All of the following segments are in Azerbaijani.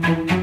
Thank you.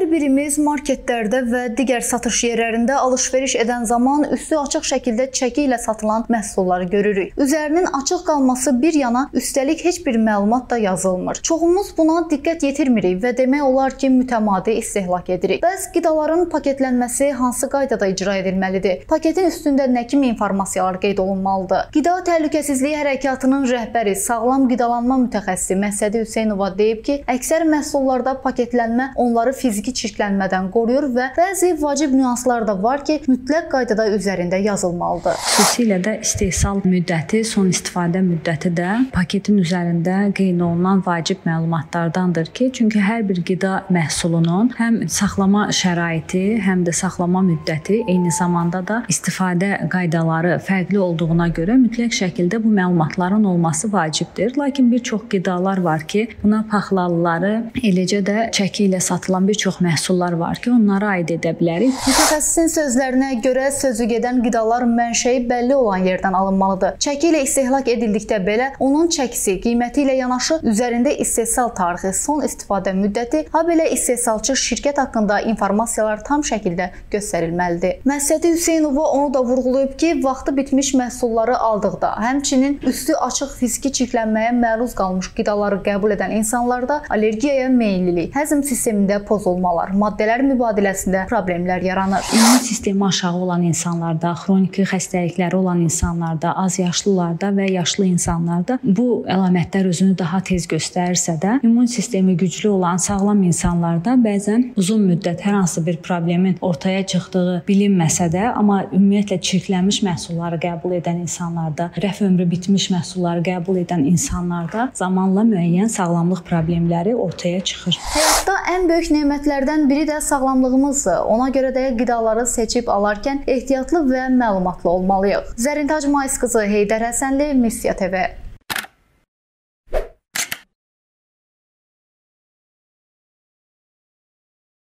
Hər birimiz marketlərdə və digər satış yerlərində alış-veriş edən zaman üstü açıq şəkildə çəki ilə satılan məhsulları görürük. Üzərinin açıq qalması bir yana, üstəlik heç bir məlumat da yazılmır. Çoxumuz buna diqqət yetirmirik və demək olar ki, mütəmadi istehlak edirik. Bəs qidaların paketlənməsi hansı qaydada icra edilməlidir? Paketin üstündə nə kimi informasiyalar qeyd olunmalıdır? Qida təhlükəsizliyi hərəkatının rəhbəri, sağlam qidalanma mütəxəssisi Məsədi Hüseynova deyib ki, əksər məhsullarda paketlənmə onları fiziki fiziki çirklənmədən qoruyur və bəzi vacib nüanslar da var ki, mütləq qaydada üzərində yazılmalıdır. Xüsusilə də istehsal müddəti, son istifadə müddəti də paketin üzərində qeyd olunan vacib məlumatlardandır ki, çünki hər bir qida məhsulunun həm saxlama şəraiti, həm də saxlama müddəti, eyni zamanda da istifadə qaydaları fərqli olduğuna görə mütləq şəkildə bu məlumatların olması vacibdir. Lakin bir çox qidalar var ki, buna paxlalları, eləcə də çəki ilə satılan bir çox çox məhsullar var ki, onlara aid edə bilərik. Mütəxəssisin sözlərinə görə sözü gedən qidalar mənşəyi bəlli olan yerdən alınmalıdır. Çəki ilə istehlak edildikdə belə onun çəkisi, qiyməti ilə yanaşı üzərində istehsal tarixi, son istifadə müddəti, ha belə istehsalçı şirkət haqqında informasiyalar tam şəkildə göstərilməlidir. Məsədi Hüseynova onu da vurğulayıb ki, vaxtı bitmiş məhsulları aldıqda, həmçinin üstü açıq fiziki çirklənməyə məruz qalmış qidaları qəbul edən insanlarda allergiyaya meyllilik, həzm sistemində pozulma olmalar, maddələr mübadiləsində problemlər yaranır. İmmun sistemi aşağı olan insanlarda, xroniki xəstəlikləri olan insanlarda, az yaşlılarda və yaşlı insanlarda bu əlamətlər özünü daha tez göstərirsə də, immun sistemi güclü olan sağlam insanlarda bəzən uzun müddət hər hansı bir problemin ortaya çıxdığı bilinməsə də, amma ümumiyyətlə çirklənmiş məhsulları qəbul edən insanlarda, rəf ömrü bitmiş məhsulları qəbul edən insanlarda zamanla müəyyən sağlamlıq problemləri ortaya çıxır. Həyatda ən böyük nemətlər Nemətlərdən biri də sağlamlığımızdır. Ona görə də qidaları seçib alarkən ehtiyatlı və məlumatlı olmalıyıq. Zərintac Mays qızı Heydər Həsənli, Missiya TV